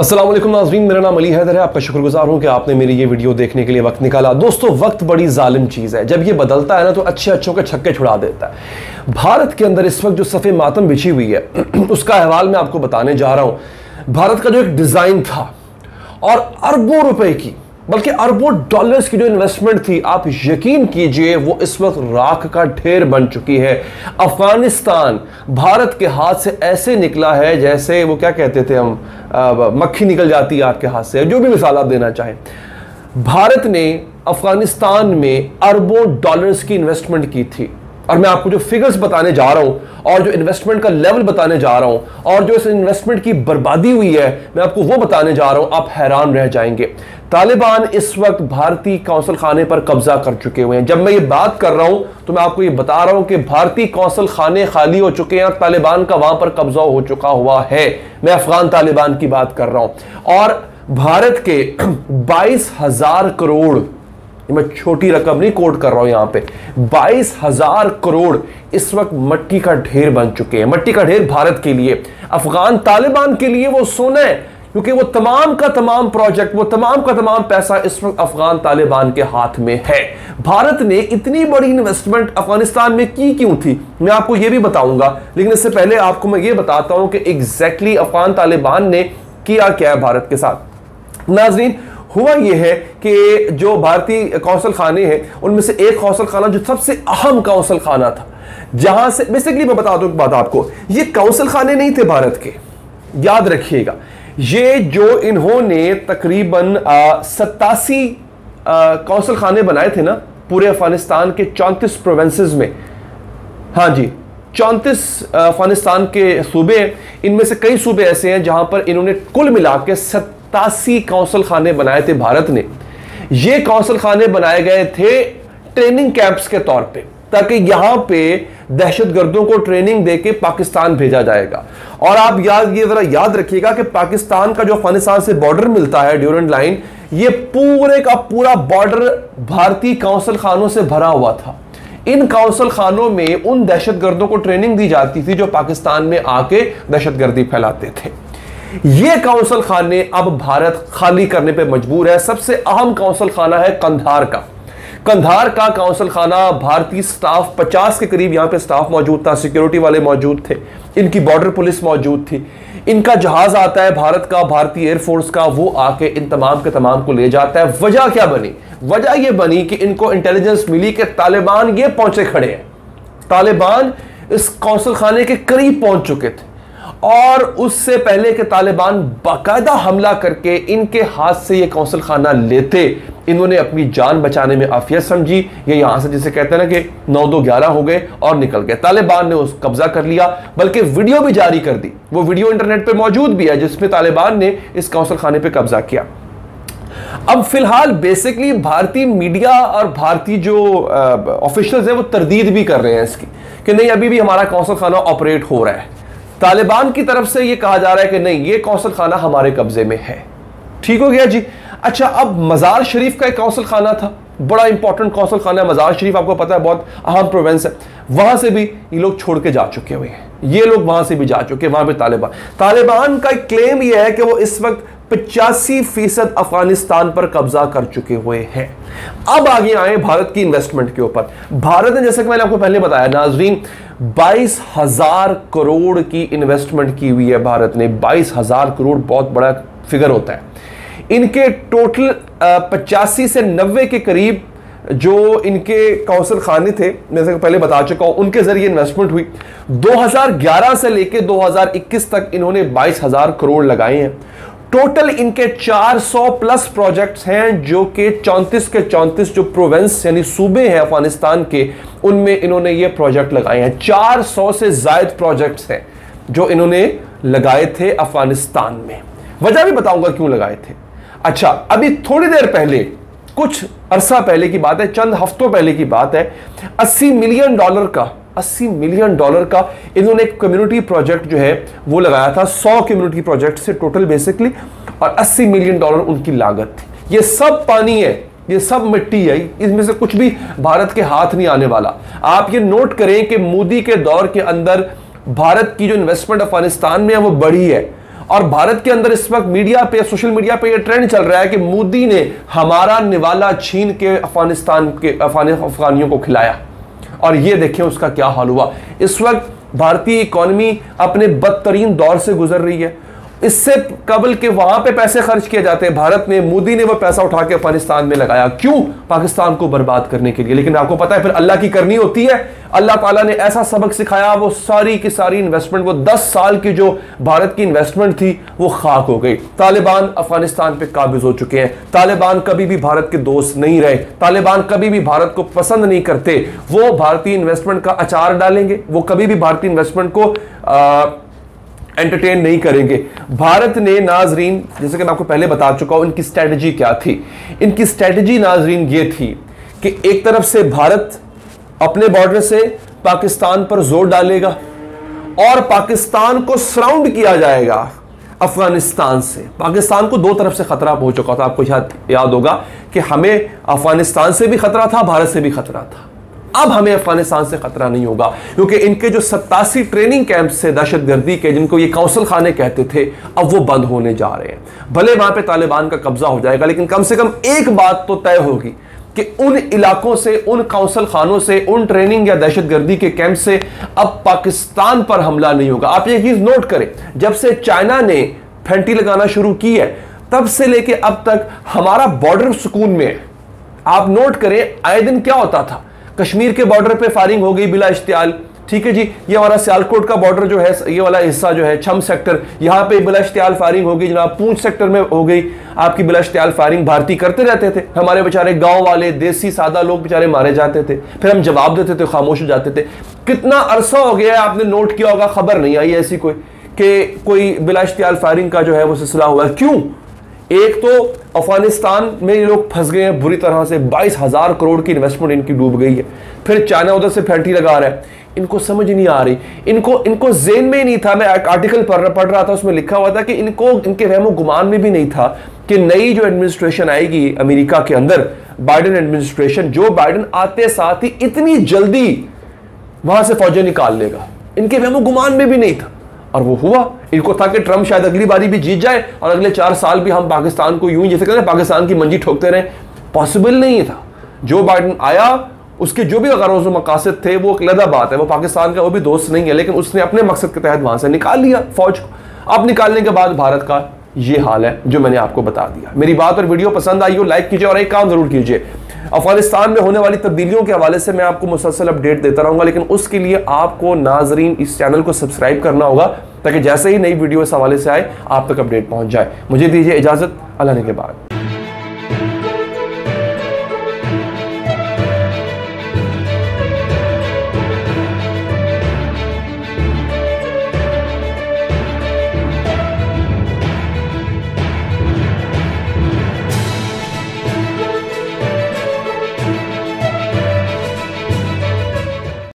अस्सलाम नाजमीन मेरा नाम अली हैदर है। आपका शुक्रगुजार हूँ कि आपने मेरी ये वीडियो देखने के लिए वक्त निकाला। दोस्तों, वक्त बड़ी जालिम चीज़ है। जब ये बदलता है ना तो अच्छे अच्छों के छक्के छुड़ा देता है। भारत के अंदर इस वक्त जो सफ़े मातम बिछी हुई है, उसका अहवाल मैं आपको बताने जा रहा हूँ। भारत का जो एक डिज़ाइन था, और अरबों रुपए की बल्कि अरबों डॉलर्स की जो इन्वेस्टमेंट थी, आप यकीन कीजिए, वो इस वक्त राख का ढेर बन चुकी है। अफ़गानिस्तान भारत के हाथ से ऐसे निकला है, जैसे वो क्या कहते थे हम मक्खी निकल जाती है आपके हाथ से, जो भी मिसाल आप देना चाहें। भारत ने अफ़गानिस्तान में अरबों डॉलर्स की इन्वेस्टमेंट की थी। और मैं आपको जो फिगर्स बताने जा रहा हूँ और जो इन्वेस्टमेंट का लेवल बताने जा रहा हूँ और जो इस इन्वेस्टमेंट की बर्बादी हुई है, मैं आपको वो बताने जा रहा हूँ, आप हैरान रह जाएँगे। तालिबान इस वक्त भारतीय कौंसल खाने पर कब्जा कर चुके हुए हैं। जब मैं ये बात कर रहा हूँ तो मैं आपको ये बता रहा हूँ कि भारतीय कौंसल खाने खाली हो चुके हैं और तालिबान का वहाँ पर कब्जा हो चुका हुआ है। मैं अफगान तालिबान की बात कर रहा हूँ। और भारत के बाईस हज़ार करोड़ मैं छोटी रकम नहीं कोट कर रहा हूँ यहाँ पे। बाईस हज़ार करोड़ इस वक्त मट्टी का ढेर बन चुके हैं। मट्टी का ढेर भारत के लिए, अफगान तालिबान के लिए वो सोना है क्योंकि वो तमाम का तमाम प्रोजेक्ट वो तमाम का तमाम पैसा इस वक्त अफगान तालिबान के हाथ में है। भारत ने इतनी बड़ी इन्वेस्टमेंट अफ़गानिस्तान में की क्यों थी? मैं आपको यह भी बताऊँगा, लेकिन इससे पहले आपको मैं ये बताता हूँ कि एग्जैक्टली exactly अफगान तालिबान ने किया क्या है भारत के साथ। नाजरीन हुआ यह है कि जो भारतीय कौंसल खाने हैं, उनमें से एक कौंसल खाना जो सबसे अहम कौंसल खाना था। जहाँ से बेसिकली मैं बता दूँ बात आपको, ये कौंसल खाने नहीं थे भारत के। याद रखिएगा, ये जो इन्होंने तकरीबन सत्तासी कौंसल खाने बनाए थे ना, पूरे अफ़गानिस्तान के चौंतीस प्रोवेंसेस में। हाँ जी, चौंतीस अफ़गानिस्तान के सूबे इनमें से कई सूबे ऐसे हैं जहाँ पर इन्होंने कुल मिला के सत्तासी कौंसल खाने बनाए थे भारत ने। ये कौंसल खाने बनाए गए थे ट्रेनिंग कैंप्स के तौर पे, ताकि यहाँ पे दहशत गर्दों को ट्रेनिंग देके पाकिस्तान भेजा जाएगा। और आप याद, ये जरा याद रखिएगा कि पाकिस्तान का जो अफ़गानिस्तान से बॉर्डर मिलता है ड्यूरेंट लाइन, ये पूरे का पूरा बॉर्डर भारतीय कौंसल खानों से भरा हुआ था। इन काउंसिल खानों में उन दहशत गर्दों को ट्रेनिंग दी जाती थी जो पाकिस्तान में आके दहशतगर्दी फैलाते थे। ये काउंसिल खाने अब भारत खाली करने पर मजबूर है। सबसे अहम काउंसिल खाना है कंधार का। कंधार का काउंसिल खाना भारतीय स्टाफ 50 के करीब यहाँ पे स्टाफ मौजूद था, सिक्योरिटी वाले मौजूद थे, इनकी बॉर्डर पुलिस मौजूद थी। इनका जहाज़ आता है भारत का, भारतीय एयरफोर्स का, वो आके इन तमाम के तमाम को ले जाता है। वजह क्या बनी? वजह यह बनी कि इनको इंटेलिजेंस मिली कि तालिबान ये पहुँचे खड़े हैं। तालिबान इस कौंसल खाने के करीब पहुँच चुके थे। और उससे पहले के तालिबान बाकायदा हमला करके इनके हाथ से ये कौंसल खाना लेते, इन्होंने अपनी जान बचाने में आफियत समझी। ये यहाँ से जिसे कहते हैं ना कि नौ दो ग्यारह हो गए और निकल गए। तालिबान ने उस कब्जा कर लिया, बल्कि वीडियो भी जारी कर दी। वो वीडियो इंटरनेट पर मौजूद भी है, जिसमें तालिबान ने इस कौंसल खाने पर कब्जा किया। अब फ़िलहाल बेसिकली भारतीय मीडिया और भारतीय जो ऑफिशियल्स हैं, वो तरदीद भी कर रहे हैं इसकी, कि नहीं, अभी भी हमारा कौंसल खाना ऑपरेट हो रहा है। तालिबान की तरफ़ से यह कहा जा रहा है कि नहीं, ये कौंसल खाना हमारे कब्जे में है। ठीक हो गया जी? अच्छा अब मज़ार शरीफ का एक कौंसल खाना था। बड़ा इंपॉर्टेंट कौंसल खाना है। मज़ार शरीफ, आपको पता है, बहुत अहम प्रोवेंस है। वहाँ से भी ये लोग छोड़ के जा चुके हुए हैं। ये लोग वहाँ से भी जा चुके हैं, वहाँ पर तालिबान। तालिबान का क्लेम यह है कि वो इस वक्त पचासी फ़ीसद अफ़गानिस्तान पर कब्जा कर चुके हुए हैं। अब आगे आए भारत की इन्वेस्टमेंट के ऊपर। भारत ने, जैसे कि मैंने आपको पहले बताया, नाजरीन, बाईस हज़ार करोड़ की इन्वेस्टमेंट की हुई है भारत ने। बाईस हज़ार करोड़ बहुत बड़ा फिगर होता है। इनके टोटल पचासी से नब्बे के करीब जो इनके कौंसल खाने थे जैसे पहले बता चुका हूँ, उनके ज़रिए इन्वेस्टमेंट हुई। 2011 से लेकर 2021 तक इन्होंने बाईस हज़ार करोड़ लगाए हैं। टोटल इनके 400 प्लस प्रोजेक्ट्स हैं जो कि 34 के 34 जो प्रोवेंस, यानी सूबे हैं अफ़गानिस्तान के, उनमें इन्होंने ये प्रोजेक्ट लगाए हैं। 400 से जायद प्रोजेक्ट्स हैं जो इन्होंने लगाए थे अफ़गानिस्तान में। वजह भी बताऊँगा क्यों लगाए थे। अच्छा अभी थोड़ी देर पहले, कुछ अरसा पहले की बात है, चंद हफ्तों पहले की बात है 80 मिलियन डॉलर का 80 मिलियन डॉलर का इन्होंने एक कम्युनिटी प्रोजेक्ट जो है, वो लगाया था 100 कम्युनिटी प्रोजेक्ट से टोटल बेसिकली और 80 मिलियन डॉलर उनकी लागत थी। ये सब पानी है, ये सब मिट्टी है, इसमें से कुछ भी भारत के हाथ नहीं आने वाला। आप ये नोट करें कि मोदी के दौर के अंदर भारत की जो इन्वेस्टमेंट अफ़गानिस्तान में है, वो बढ़ी है। और भारत के अंदर इस वक्त मीडिया पे सोशल मीडिया पे ये ट्रेंड चल रहा है कि मोदी ने हमारा निवाला छीन के अफ़गानिस्तान के अफगानियों को खिलाया। और ये देखें उसका क्या हाल हुआ। इस वक्त भारतीय इकोनॉमी अपने बदतरीन दौर से गुजर रही है। इससे कबल के वहाँ पे पैसे खर्च किए जाते हैं। भारत ने मोदी ने वो पैसा उठा के अफ़गानिस्तान में लगाया। क्यों? पाकिस्तान को बर्बाद करने के लिए। लेकिन आपको पता है फिर अल्लाह की करनी होती है। अल्लाह ताला ने ऐसा सबक सिखाया वो सारी की सारी इन्वेस्टमेंट वो 10 साल की जो भारत की इन्वेस्टमेंट थी वो खाक हो गई। तालिबान अफ़गानिस्तान पे काबिज हो चुके हैं। तालिबान कभी भी भारत के दोस्त नहीं रहे। तालिबान कभी भी भारत को पसंद नहीं करते। वो भारतीय इन्वेस्टमेंट का अचार डालेंगे। वो कभी भी भारतीय इन्वेस्टमेंट को आ, एंटरटेन नहीं करेंगे। भारत ने नाजरीन, जैसे कि मैं आपको पहले बता चुका हूँ, इनकी स्ट्रेटजी क्या थी? इनकी स्ट्रेटजी नाजरीन ये थी कि एक तरफ़ से भारत अपने बॉर्डर से पाकिस्तान पर ज़ोर डालेगा और पाकिस्तान को सराउंड किया जाएगा अफ़गानिस्तान से। पाकिस्तान को दो तरफ़ से खतरा पहुँच चुका था। आपको याद होगा कि हमें अफ़गानिस्तान से भी खतरा था, भारत से भी खतरा था। अब हमें अफ़गानिस्तान से खतरा नहीं होगा, क्योंकि इनके जो सत्तासी ट्रेनिंग कैंप से दहशत गर्दी के, जिनको ये कौंसल खाने कहते थे, अब वो बंद होने जा रहे हैं। भले वहाँ पर तालिबान का कब्जा हो जाएगा, लेकिन कम से कम एक बात तो तय होगी कि उन इलाकों से, उन काउंसिल खानों से, उन ट्रेनिंग या दहशत गर्दी के कैंप से अब पाकिस्तान पर हमला नहीं होगा। आप ये चीज़ नोट करें, जब से चाइना ने फेंटी लगाना शुरू की है, तब से लेके अब तक हमारा बॉर्डर सुकून में है। आप नोट करें, आए दिन क्या होता था? कश्मीर के बॉर्डर पे फायरिंग हो गई बिला इश्तियाल। ठीक है जी, ये हमारा सियालकोट का बॉर्डर जो है, ये वाला हिस्सा जो है, छम सेक्टर, यहाँ पे बिला इश्तियाल फायरिंग हो गई जनाब, पूंछ सेक्टर में हो गई। आपकी बिला इश्तियाल फायरिंग भारतीय करते रहते थे। हमारे बेचारे गाँव वाले, देसी, सादा लोग बेचारे मारे जाते थे। फिर हम जवाब देते थे, खामोश हो जाते थे। कितना अरसा हो गया आपने नोट किया होगा, खबर नहीं आई ऐसी कोई, कि कोई बिला इश्तियाल फायरिंग का जो है वो सिलसिला हुआ। क्यों? एक तो अफ़गानिस्तान में ये लोग फंस गए हैं, बुरी तरह से। बाईस हज़ार करोड़ की इन्वेस्टमेंट इनकी डूब गई है। फिर चाइना उधर से फैंटी लगा रहा है। इनको समझ नहीं आ रही। इनको इनको जेन में ही नहीं था। मैं एक आर्टिकल पढ़ पढ़ रहा था, उसमें लिखा हुआ था कि इनको, इनके रहमो गुमान में भी नहीं था कि नई जो एडमिनिस्ट्रेशन आएगी अमेरिका के अंदर बाइडन एडमिनिस्ट्रेशन जो बाइडन आते साथ ही इतनी जल्दी वहाँ से फौजें निकाल लेगा। इनके रहमो गुमान में भी नहीं था। और वो हुआ। इनको था कि ट्रंप शायद अगली बारी भी जीत जाए और अगले चार साल भी हम पाकिस्तान को यूँ जैसे कहते हैं, पाकिस्तान की मंजी ठोकते रहे। पॉसिबल नहीं था। जो बाइडन आया, उसके जो भी गरज मकासद थे, वो एक लदा बात है। वो पाकिस्तान का वो भी दोस्त नहीं है, लेकिन उसने अपने मकसद के तहत वहाँ से निकाल लिया फौज को। अब निकालने के बाद भारत का ये हाल है, जो मैंने आपको बता दिया। मेरी बात और वीडियो पसंद आई हो लाइक कीजिए और एक काम ज़रूर कीजिए। अफ़गानिस्तान में होने वाली तब्दीलियों के हवाले से मैं आपको मुसलसल अपडेट देता रहूँगा, लेकिन उसके लिए आपको नाजरीन इस चैनल को सब्सक्राइब करना होगा, ताकि जैसे ही नई वीडियो इस हवाले से आए, आप तक अपडेट पहुँच जाए। मुझे दीजिए इजाज़त, अल्लाह के बाद।